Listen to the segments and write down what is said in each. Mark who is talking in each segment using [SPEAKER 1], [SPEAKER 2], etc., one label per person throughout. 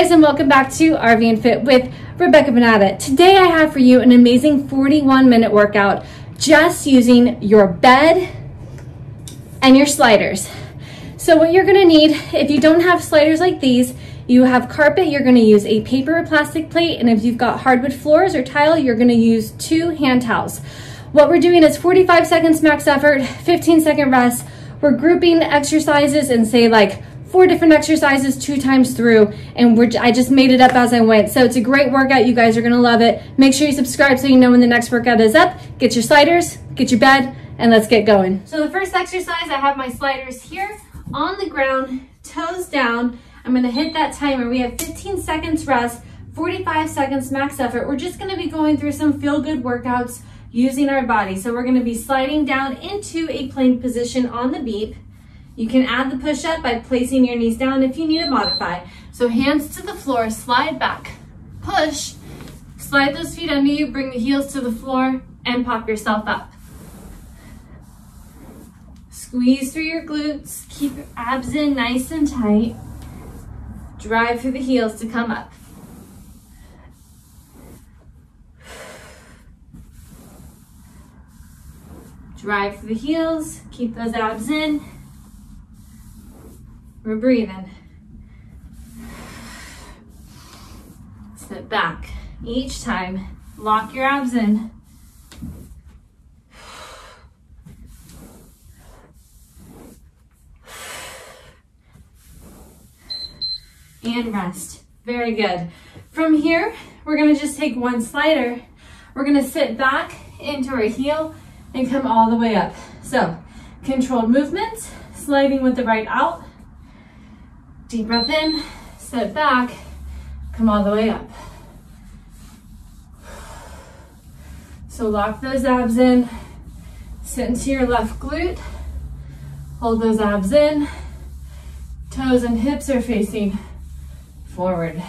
[SPEAKER 1] guys and welcome back to RVNFIT with Rebekah Van Natta. Today I have for you an amazing 41 minute workout just using your bed and your sliders. So what you're gonna need, if you don't have sliders like these, you have carpet, you're gonna use a paper or plastic plate, and if you've got hardwood floors or tile, you're gonna use two hand towels. What we're doing is 45 seconds max effort, 15 second rest. We're grouping exercises and say like four different exercises two times through and we're, I just made it up as I went. So it's a great workout. You guys are gonna love it. Make sure you subscribe so you know when the next workout is up. Get your sliders, get your bed, and let's get going. So the first exercise, I have my sliders here on the ground, toes down. I'm gonna hit that timer. We have 15 seconds rest, 45 seconds max effort. We're just gonna be going through some feel-good workouts using our body. So we're gonna be sliding down into a plank position on the beep. You can add the push-up by placing your knees down if you need to modify. So hands to the floor, slide back, push, slide those feet under you, bring the heels to the floor, and pop yourself up. Squeeze through your glutes, keep your abs in nice and tight. Drive through the heels to come up. Drive through the heels, keep those abs in. We're breathing. Sit back. Each time, lock your abs in. And rest. Very good. From here, we're gonna just take one slider. We're gonna sit back into our heel and come all the way up. So, controlled movements, sliding with the right out. Deep breath in, step back, come all the way up. So lock those abs in, sit into your left glute, hold those abs in, toes and hips are facing forward.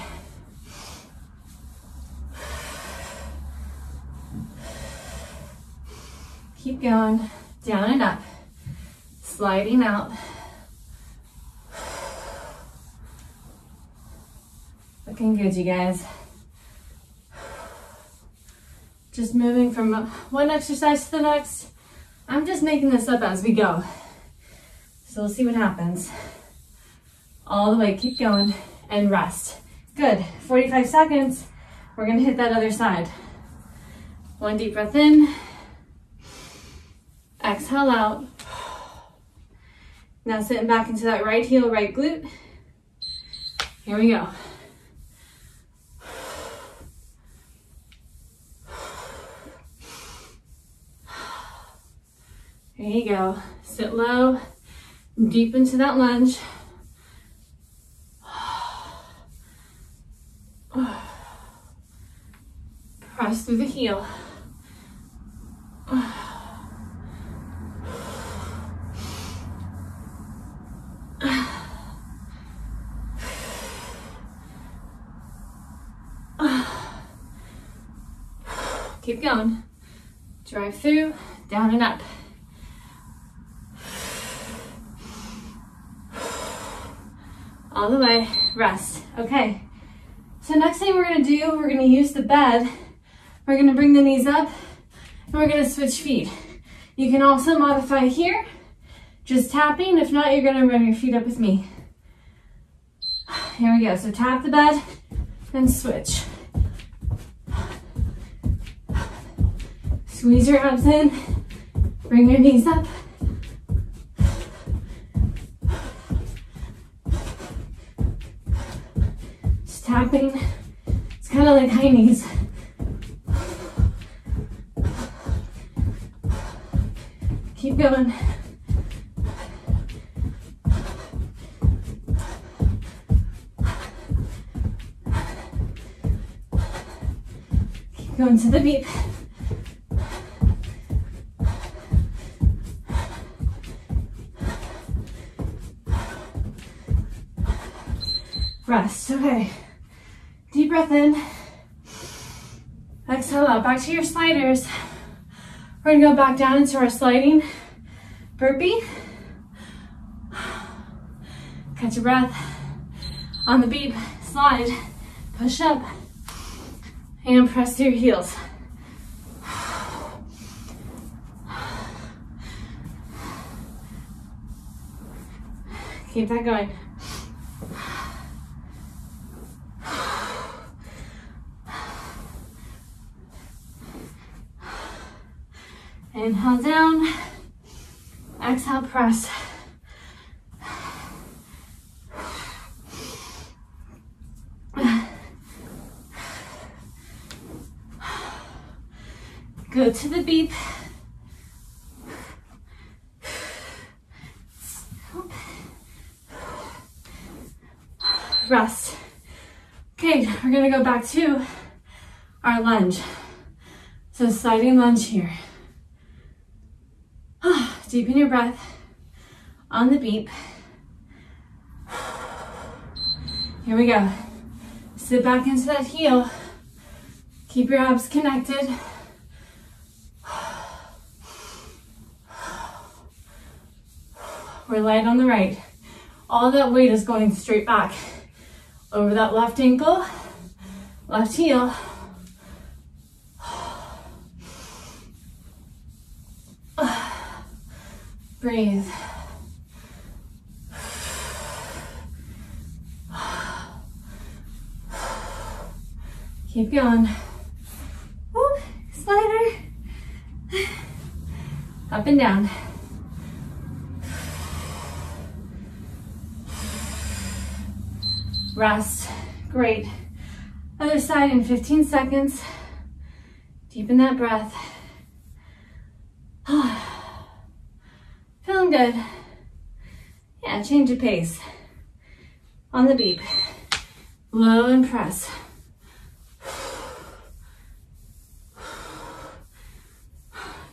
[SPEAKER 1] Keep going, down and up, sliding out. Looking good, you guys. Just moving from one exercise to the next. I'm just making this up as we go. So we'll see what happens. All the way, keep going and rest. Good, 45 seconds. We're gonna hit that other side. One deep breath in. Exhale out. Now sitting back into that right heel, right glute. Here we go. There you go. Sit low, deep into that lunge. Press through the heel. Keep going. Drive through, down and up. All the way, rest. Okay, so next thing we're gonna do, we're gonna use the bed. We're gonna bring the knees up and we're gonna switch feet. You can also modify here, just tapping. If not, you're gonna run your feet up with me. Here we go, so tap the bed and switch. Squeeze your abs in, bring your knees up. Tapping. It's kind of like high knees. Keep going. Keep going to the beat. Rest, okay. Deep breath in. Exhale out. Back to your sliders. We're gonna go back down into our sliding burpee. Catch your breath. On the beep, slide, push up, and press to your heels. Keep that going. Inhale down, exhale, press. Go to the beep. Rest. Okay, we're gonna go back to our lunge. So sliding lunge here. Deepen your breath on the beep. Here we go. Sit back into that heel. Keep your abs connected. We're light on the right. All that weight is going straight back over that left ankle, left heel. Breathe. Keep going. Woo, slider. Up and down. Rest. Great. Other side in 15 seconds. Deepen that breath. Feeling Yeah, change of pace. On the beep. Low and press.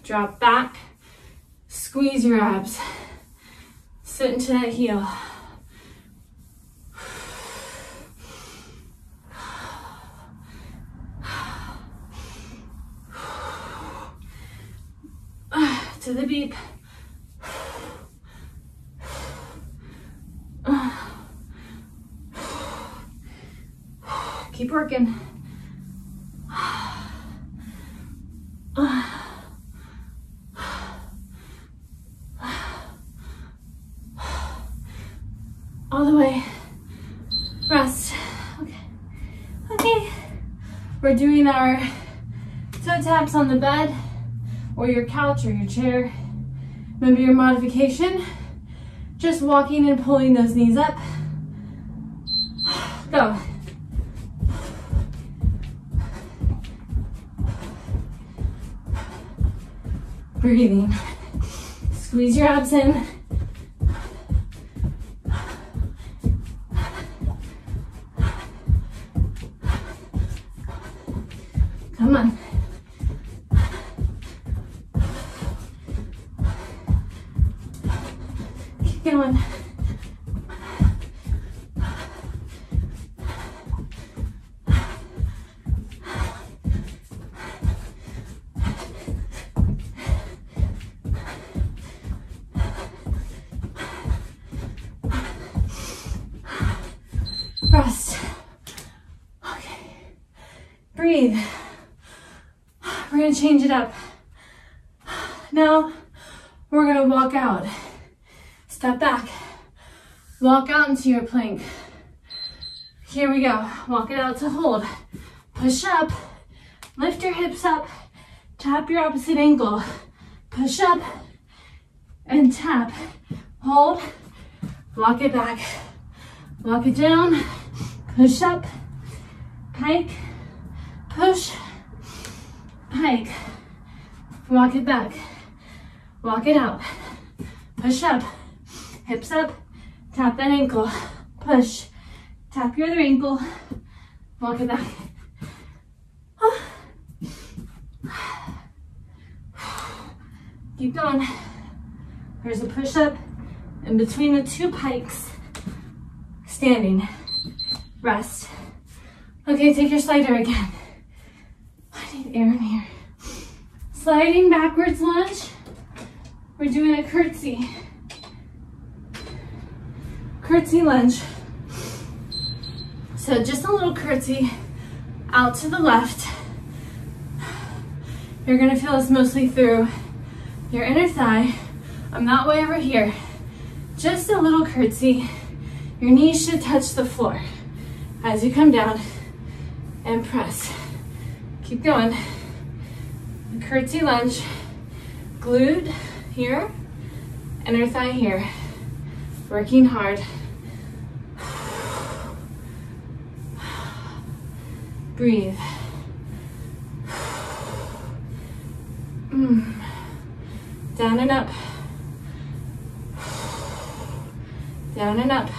[SPEAKER 1] Drop back. Squeeze your abs. Sit into that heel. to the beep. Keep working. All the way. Rest. Okay. Okay. We're doing our toe taps on the bed or your couch or your chair. Remember your modification? Just walking and pulling those knees up. Go. Breathing. Squeeze your abs in. Change it up. Now, we're gonna walk out. Step back. Walk out into your plank. Here we go. Walk it out to hold. Push up. Lift your hips up. Tap your opposite ankle. Push up and tap. Hold. Walk it back. Walk it down. Push up. Pike push, pike, walk it back, walk it out, push up, hips up, tap that ankle, push, tap your other ankle, walk it back. Keep going. There's a push up in between the two pikes, standing, rest. Okay, take your slider again need air in here. Sliding backwards lunge. We're doing a curtsy. Curtsy lunge. So just a little curtsy out to the left. You're gonna feel this mostly through your inner thigh. I'm not way over here. Just a little curtsy. Your knees should touch the floor as you come down and press. Keep going. Curtsy lunge, glute here, inner thigh here. Working hard. Breathe. Mm. Down and up. Down and up.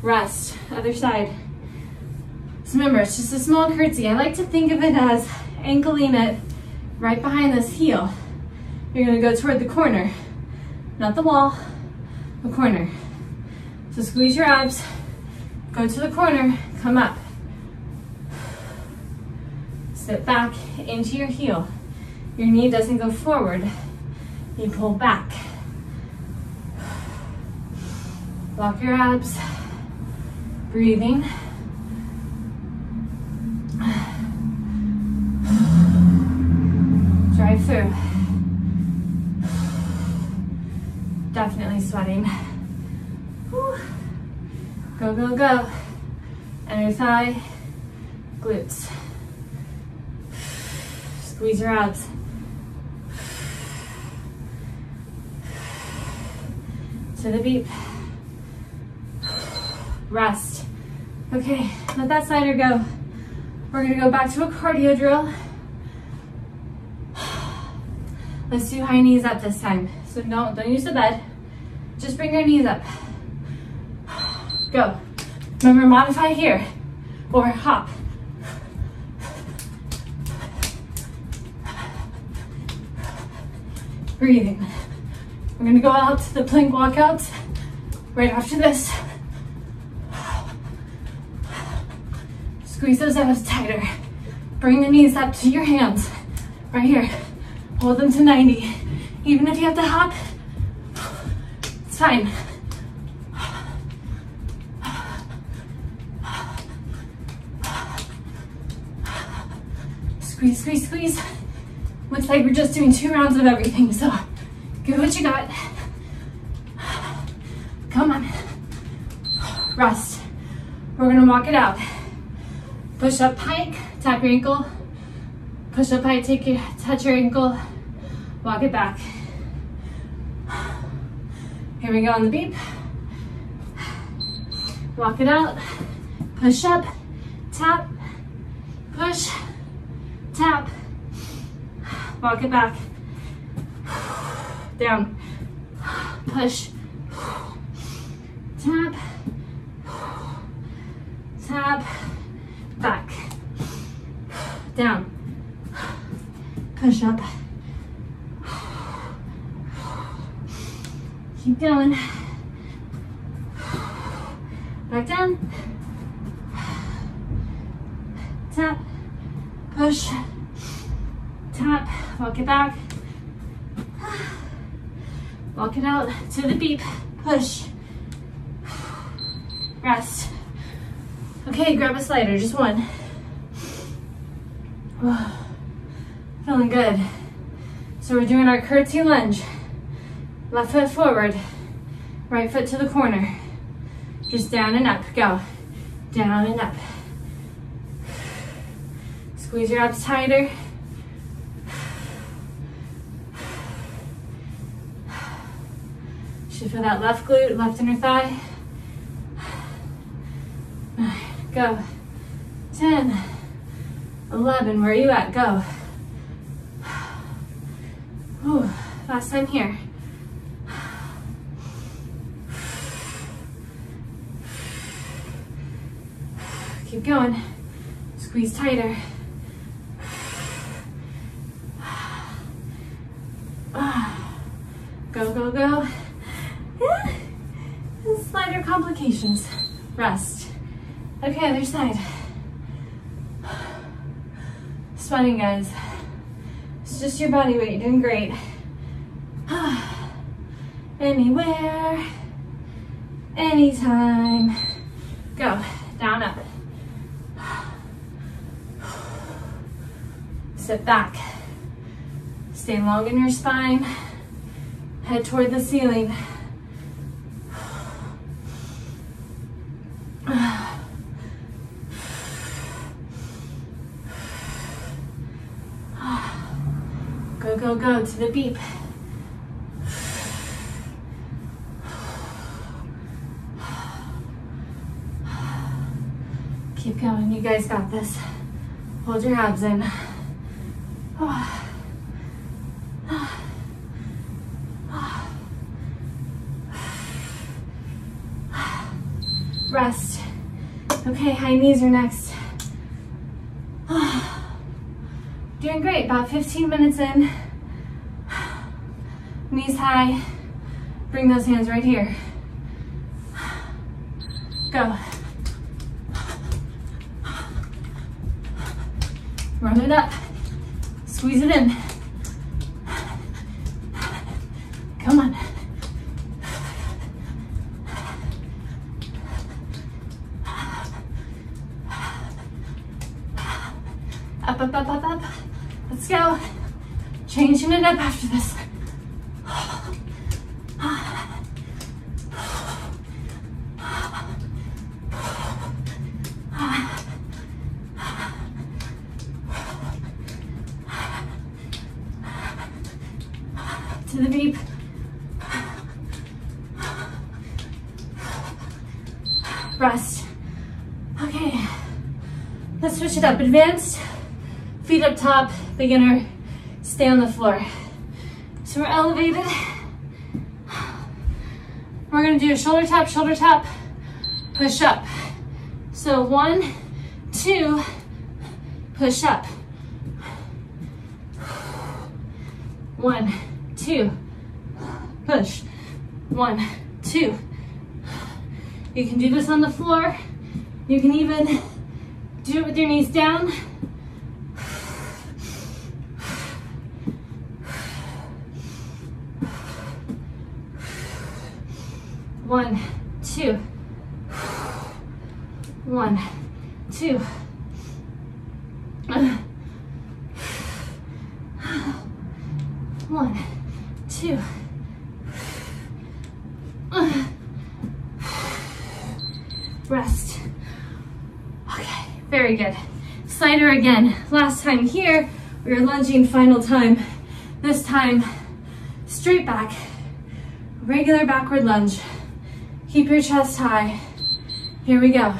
[SPEAKER 1] Rest. Other side. So remember, it's just a small curtsy. I like to think of it as ankling it right behind this heel. You're gonna go toward the corner, not the wall, the corner. So squeeze your abs, go to the corner, come up. Sit back into your heel. Your knee doesn't go forward, you pull back. Lock your abs, breathing. Go. Inner thigh, glutes. Squeeze your abs. To the beep. Rest. Okay, let that slider go. We're gonna go back to a cardio drill. Let's do high knees up this time. So don't, don't use the bed. Just bring your knees up. Go. Remember, modify here. Or hop. Breathing. We're gonna go out to the plank walkouts right after this. Squeeze those abs tighter. Bring the knees up to your hands. Right here. Hold them to 90. Even if you have to hop, it's fine. Squeeze, squeeze, squeeze. Looks like we're just doing two rounds of everything, so give what you got. Come on. Rest. We're gonna walk it out. Push up pike, tap your ankle. Push up pike, take your, touch your ankle, walk it back. Here we go on the beep. Walk it out, push up, tap, push, tap, walk it back, down, push, tap, tap, back, down, push up, keep going, back down, tap, push, tap, walk it back, walk it out to the beep, push, rest. Okay, grab a slider, just one. Feeling good. So we're doing our curtsy lunge. Left foot forward, right foot to the corner. Just down and up, go. Down and up. Squeeze your abs tighter. That left glute, left inner thigh. Go. 10, 11, where are you at? Go. Ooh, last time here. Keep going. Squeeze tighter. Go, go, go. Yeah. Complications. Rest. Okay, other side. Sweating, guys. It's just your body weight. You're doing great. Anywhere, anytime. Go, down, up. Sit back. Stay long in your spine. Head toward the ceiling. Go, go, go to the beep. Keep going, you guys got this. Hold your abs in. Rest. Okay, high knees are next. Doing great, about 15 minutes in. Knees high. Bring those hands right here. Go. Run it up. Squeeze it in. Advanced, feet up top, beginner, stay on the floor. So we're elevated. We're gonna do a shoulder tap, shoulder tap, push up. So one, two, push up. One, two, push, one, two. You can do this on the floor. You can even do it with your knees down. One, two, one, two. One, two. Rest. Okay, very good. Slider again. Last time here, we were lunging final time. This time, straight back, regular backward lunge. Keep your chest high. Here we go.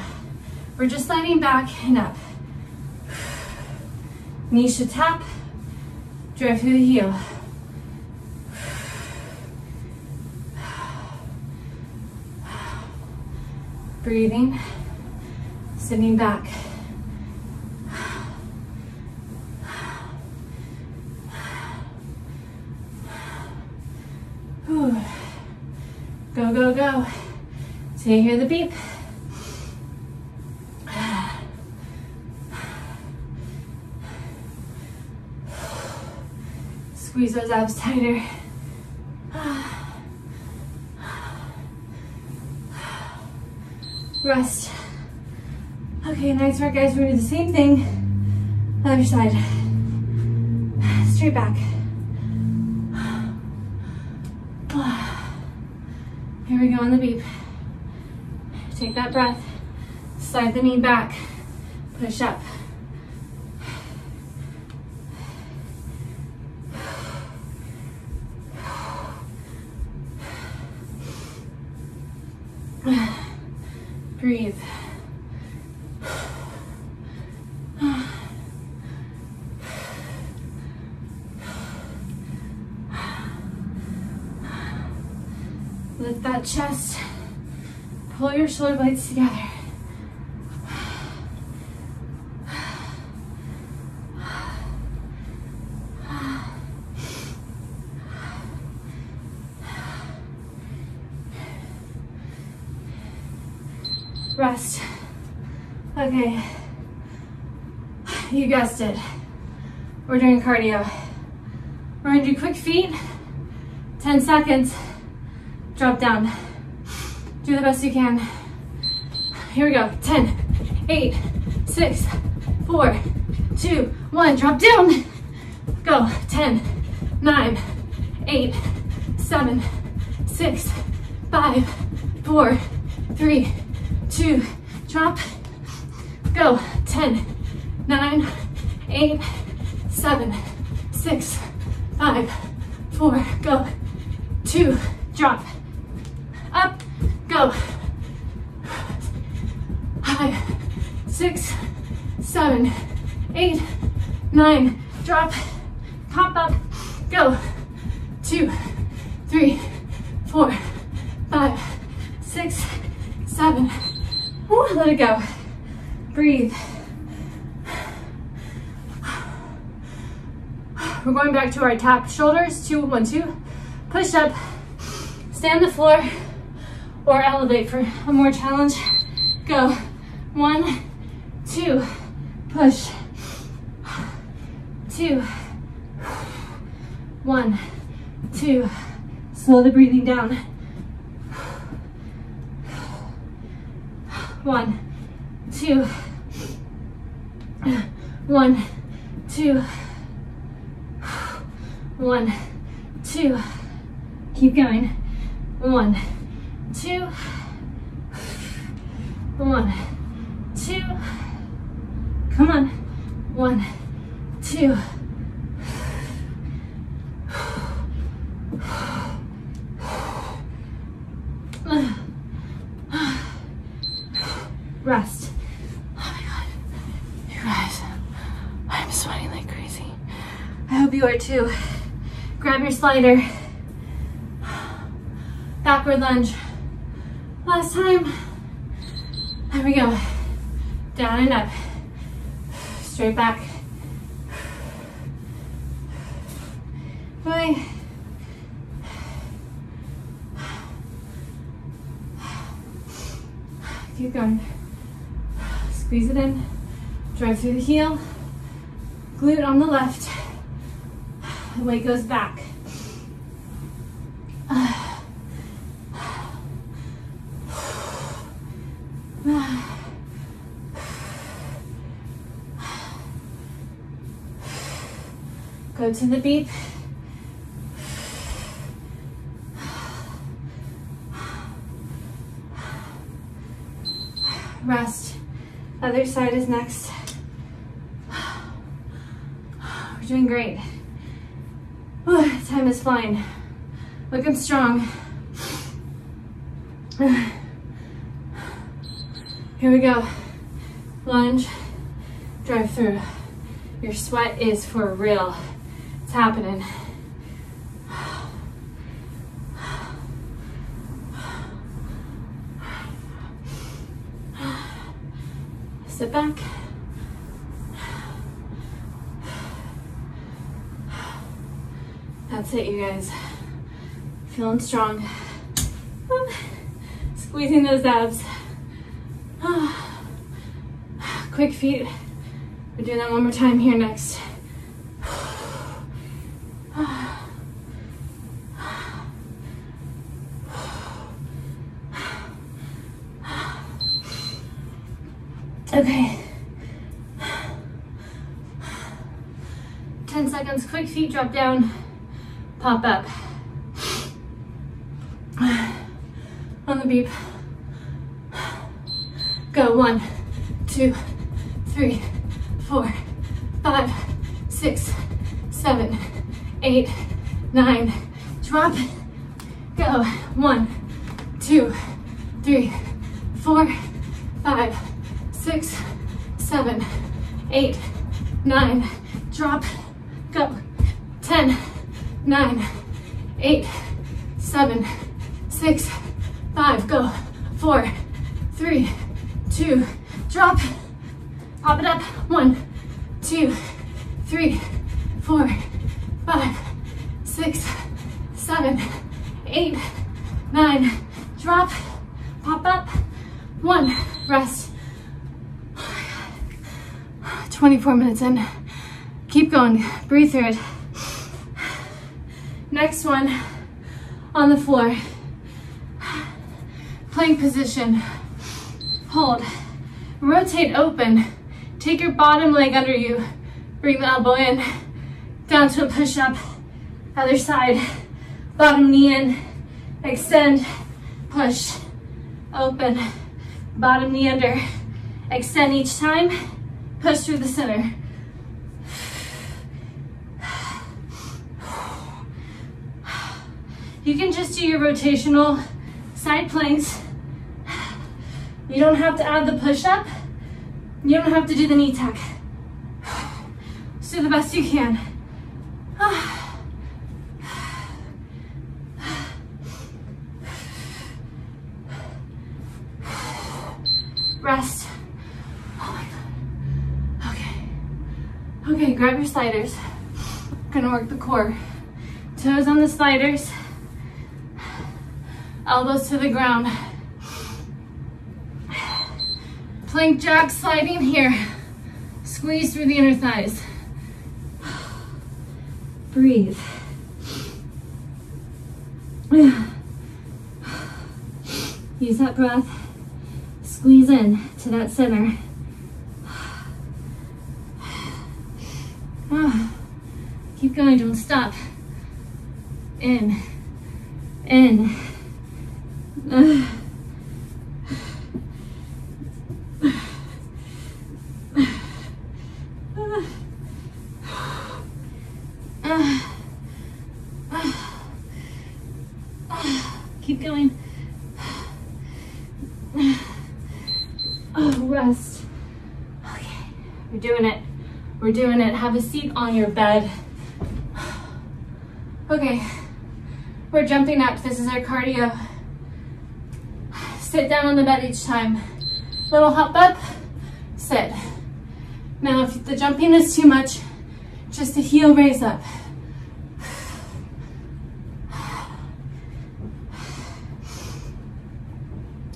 [SPEAKER 1] We're just sliding back and up. Knee should tap, drive through the heel. Breathing, sitting back. Whew. Go, go, go. Till you hear the beep. Squeeze those abs tighter. Rest. Okay, nice work, guys. We're gonna do the same thing. Other side. Straight back. Here we go on the beep. Take that breath. Slide the knee back. Push up. Breathe. Lift that chest. Pull your shoulder blades together. Rest. Okay. You guessed it. We're doing cardio. We're gonna do quick feet, 10 seconds, drop down. Do the best you can. Here we go. 10, 8, 6, 4, 2, 1. Drop down. Go. 10, 9, 8, 7, 6, 5, 4, 3, 2, drop. Go. 10, 9, 8, 7, 6, 5, 4, go. 2, drop. Up, go. 6, 7, 8, 9, drop. Pop up, go. 2, 3, 4, 5, 6, 7. Ooh, let it go. Breathe. We're going back to our tap shoulders, two, one, two. Push up, stay on the floor, or elevate for a more challenge. Go, one, two, push, two, one, two. Slow the breathing down. One, two, one, two, one, two. Keep going. One, two, one. Come on. One, two. Rest. Oh my God. You guys, I'm sweating like crazy. I hope you are too. Grab your slider. Backward lunge. Last time. There we go. Down and up. Straight back. Bye. Keep going. Squeeze it in. Drive through the heel. Glute on the left. The weight goes back. Go to the beep. Rest. Other side is next. We're doing great. Oh, time is flying. Looking strong. Here we go. Lunge, drive through. Your sweat is for real. It's happening. Sit back. That's it, you guys. Feeling strong. Squeezing those abs. Quick feet. We're doing that one more time here next. Okay. 10 seconds, quick feet drop down, pop up. On the beep. Go, one, two, three, four, five, six, seven, eight, nine. Drop. Go, one, two, three, four, five, eight, nine, drop, go, 10, nine, eight, seven, six, five, go, four, three, two, drop, pop it up, one, two, three, four, five, six, seven, eight, nine, drop, pop up, one, rest, 24 minutes in. Keep going, breathe through it. Next one, on the floor. Plank position. hold. Rotate open. Take your bottom leg under you. Bring the elbow in. Down to a push-up. Other side. Bottom knee in. Extend. Push. Open. Bottom knee under. Extend each time. Push through the center. You can just do your rotational side planks. You don't have to add the push-up. You don't have to do the knee tuck. Just do the best you can. Rest. Oh my God. Okay. Okay, grab your sliders. Gonna work the core. Toes on the sliders. Elbows to the ground. Plank jack sliding here. Squeeze through the inner thighs. Breathe. Use that breath. Squeeze in to that center. Keep going, don't stop. In, in. Keep going. Oh, rest. Okay, we're doing it. We're doing it. Have a seat on your bed. Okay, we're jumping up. This is our cardio. Sit down on the bed each time. Little hop up, sit. Now, if the jumping is too much, just a heel raise up.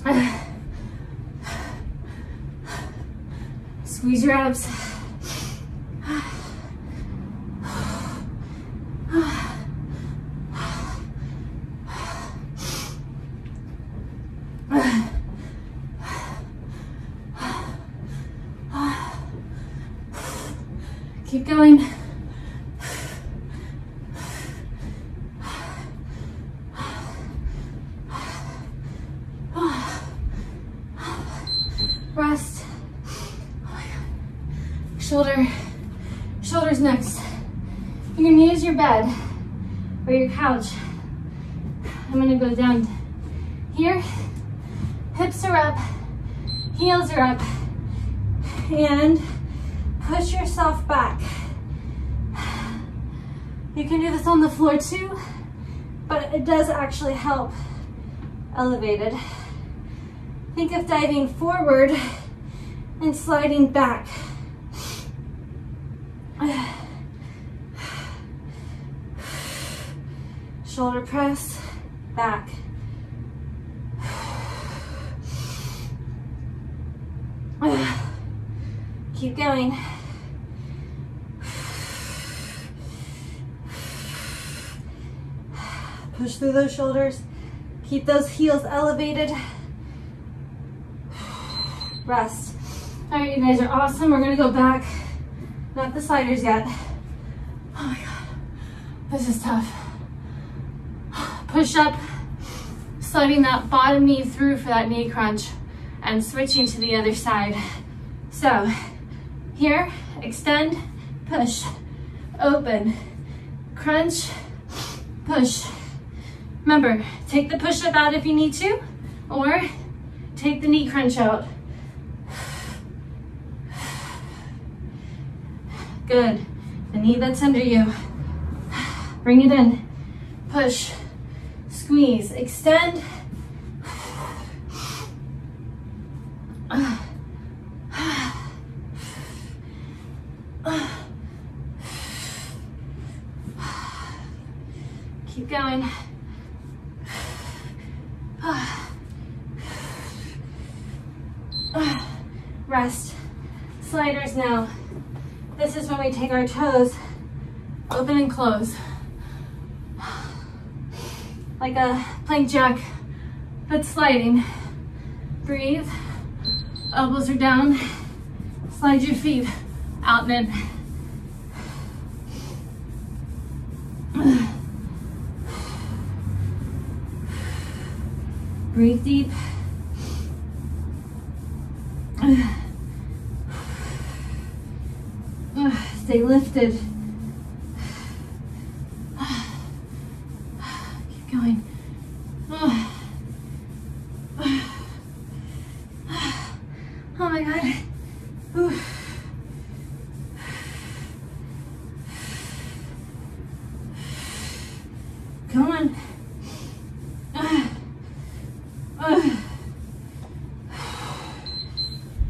[SPEAKER 1] Squeeze your abs. Keep going. Rest. Shoulder, shoulders next. You're gonna use your bed or your couch. I'm gonna go down here. Hips are up, heels are up, and push yourself back. You can do this on the floor too, but it does actually help elevated. Think of diving forward and sliding back. Shoulder press, back. Keep going. Push through those shoulders. Keep those heels elevated. Rest. All right, you guys are awesome. We're gonna go back. Not the sliders yet. Oh my God, this is tough. Push up, sliding that bottom knee through for that knee crunch and switching to the other side. So here, extend, push, open, crunch, push. Remember, take the push-up out if you need to, or take the knee crunch out. Good. The knee that's under you. Bring it in. Push. Squeeze. Extend. Keep going. Rest. Sliders now. This is when we take our toes, open and close. Like a plank jack, but sliding. Breathe. Elbows are down. Slide your feet out and in. Breathe deep. Stay lifted. Keep going. Oh my God. Come on.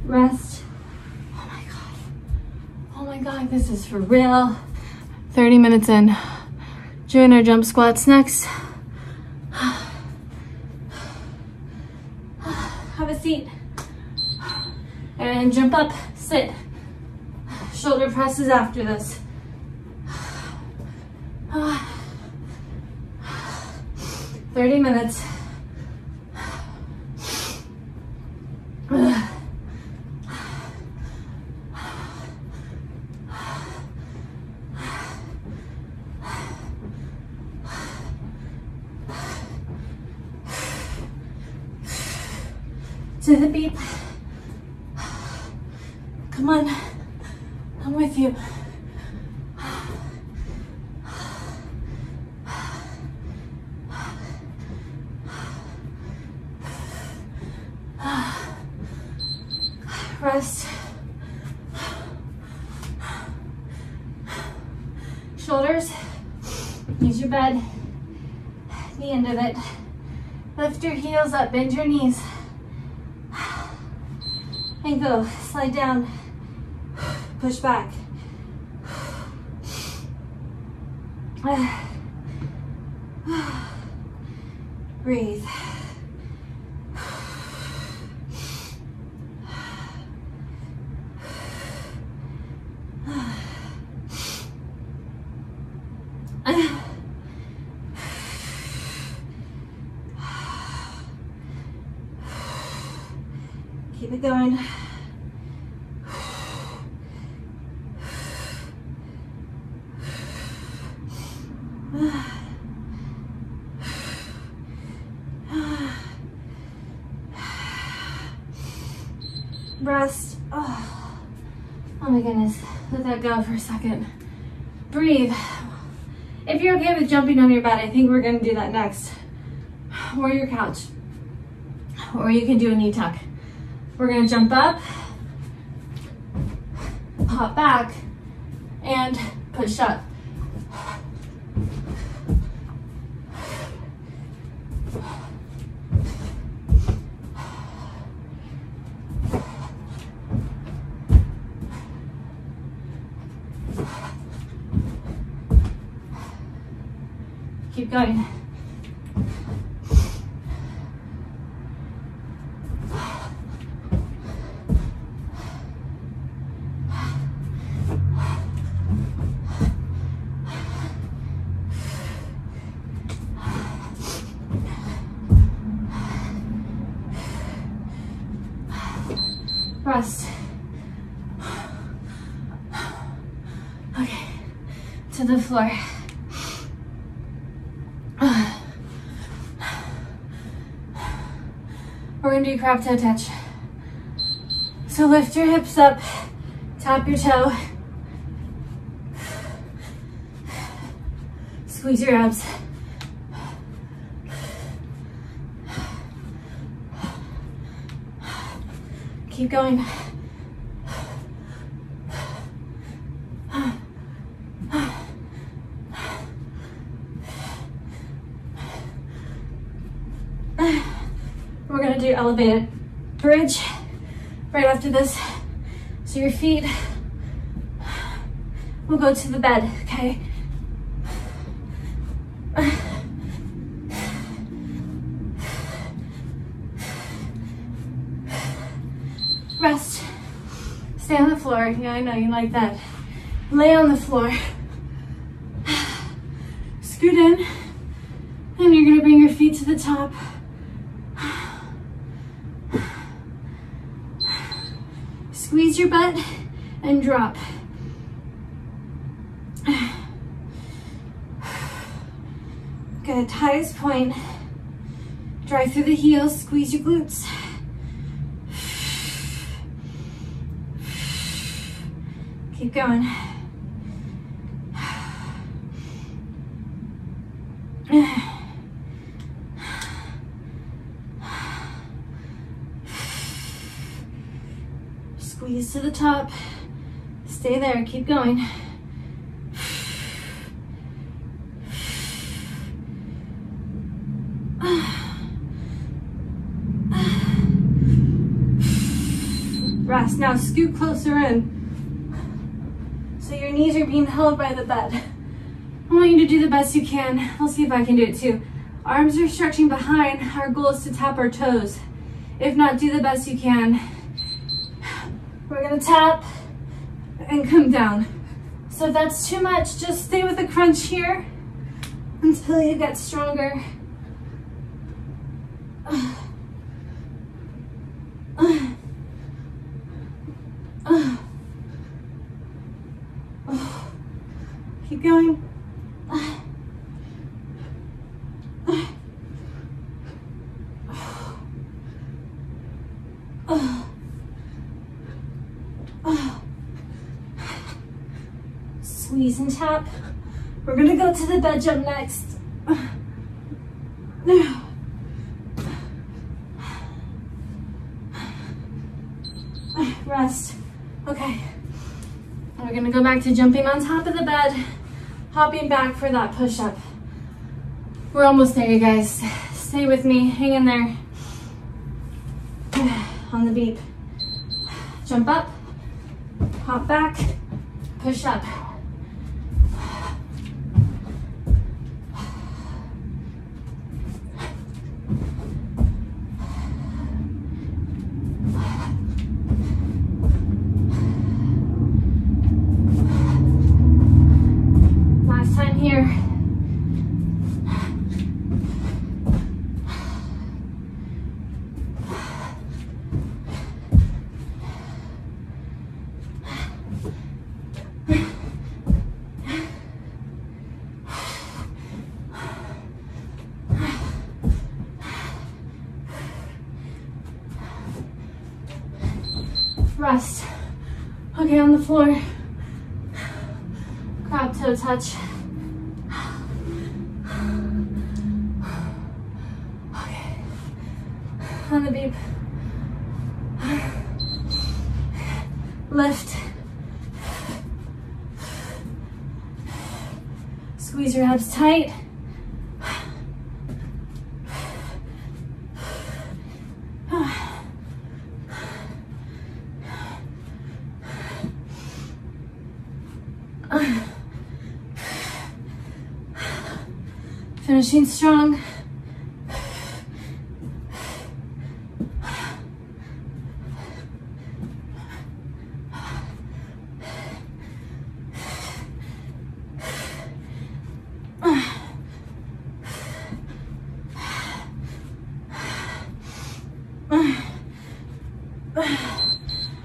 [SPEAKER 1] Rest. Oh my God. Oh my God, this is for real. 30 minutes in. Doing our jump squats next. Have a seat. And jump up, sit. Shoulder presses after this. 30 minutes. To the beat. Come on. I'm with you. Rest. Shoulders. Use your bed. The end of it. Lift your heels up, bend your knees. And go. Slide down. Push back. Breathe. Keep it going. Rest. Oh. oh my goodness. Let that go for a second. Breathe. If you're okay with jumping on your bed, I think we're gonna do that next. Or your couch. Or you can do a knee tuck. We're gonna jump up, pop back, and push up. Keep going. Rest. Okay, to the floor. We're gonna do crab toe touch. So lift your hips up, tap your toe. Squeeze your abs. Keep going. We're gonna do elevated bridge right after this. So your feet will go to the bed, okay? Rest. Stay on the floor. Yeah, I know you like that. Lay on the floor. Scoot in. And you're gonna bring your feet to the top. Squeeze your butt and drop. Good, highest point. Drive through the heels, squeeze your glutes. Keep going. Squeeze to the top. Stay there, keep going. Rest. Now scoot closer in. So your knees are being held by the bed. I want you to do the best you can. I'll see if I can do it too. Arms are stretching behind. Our goal is to tap our toes. If not, do the best you can. We're gonna tap and come down. So if that's too much, just stay with the crunch here until you get stronger. Keep going. Squeeze and tap. We're gonna to the bed jump next. Rest. Okay. We're gonna go back to jumping on top of the bed, hopping back for that push-up. We're almost there, you guys. Stay with me, hang in there. On the beep. Jump up, hop back, push up. Last time here. Rest. Okay, on the floor. Crab toe touch. Okay. On the beep. Lift. Squeeze your abs tight. Finishing strong.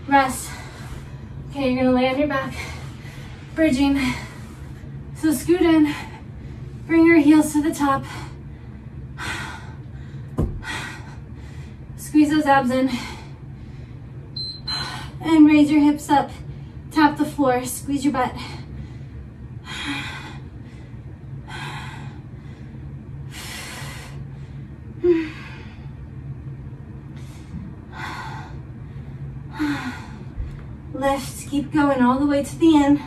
[SPEAKER 1] Rest. Okay, you're gonna lay on your back, bridging. So scoot in, bring your heels to the top. Squeeze those abs in. And raise your hips up. Tap the floor, squeeze your butt. Lift, keep going all the way to the end.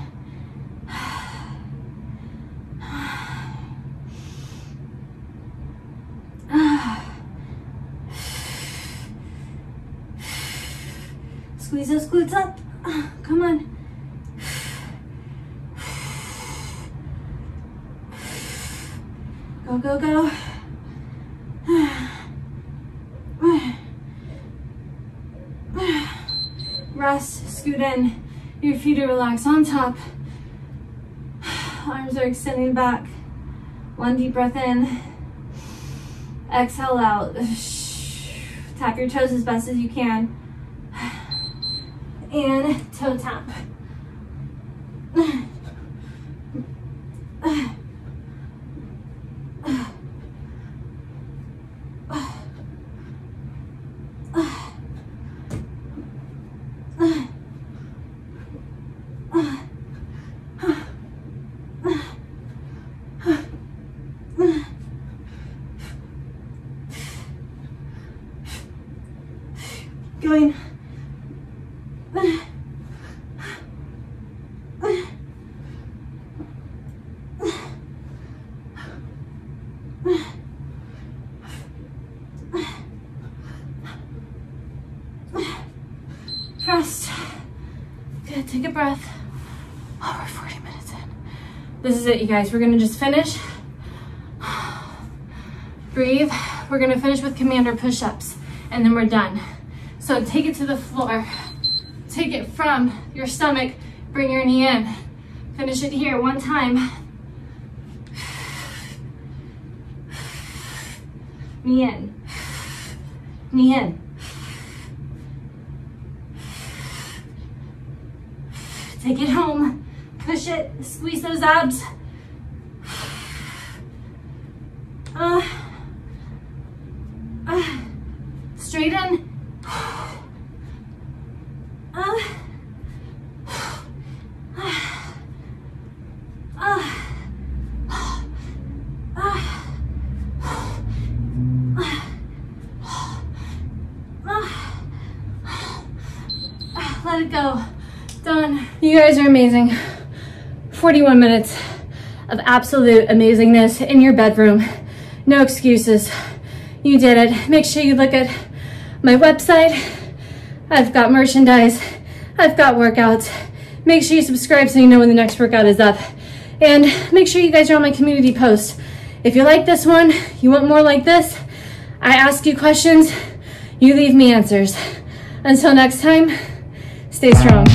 [SPEAKER 1] Squeeze those glutes up. Ah, come on. Go, go, go. Rest, scoot in. Your feet are relaxed on top. Arms are extending back. One deep breath in. Exhale out. Tap your toes as best as you can. And toe tap. Going. Rest. Good, take a breath. Oh, we're 40 minutes in. This is it, you guys. We're gonna just finish. Breathe. We're gonna finish with commando push-ups and then we're done. So take it to the floor. Take it from your stomach, bring your knee in. Finish it here one time. Knee in, knee in. Take it home, push it, squeeze those abs. Uh, uh, straighten. Uh, let it go. Done. You guys are amazing. 41 minutes of absolute amazingness in your bedroom. No excuses. You did it. Make sure you look at my website. I've got merchandise. I've got workouts. Make sure you subscribe so you know when the next workout is up. And make sure you guys are on my community post. If you like this one, you want more like this, I ask you questions, you leave me answers. Until next time, stay strong.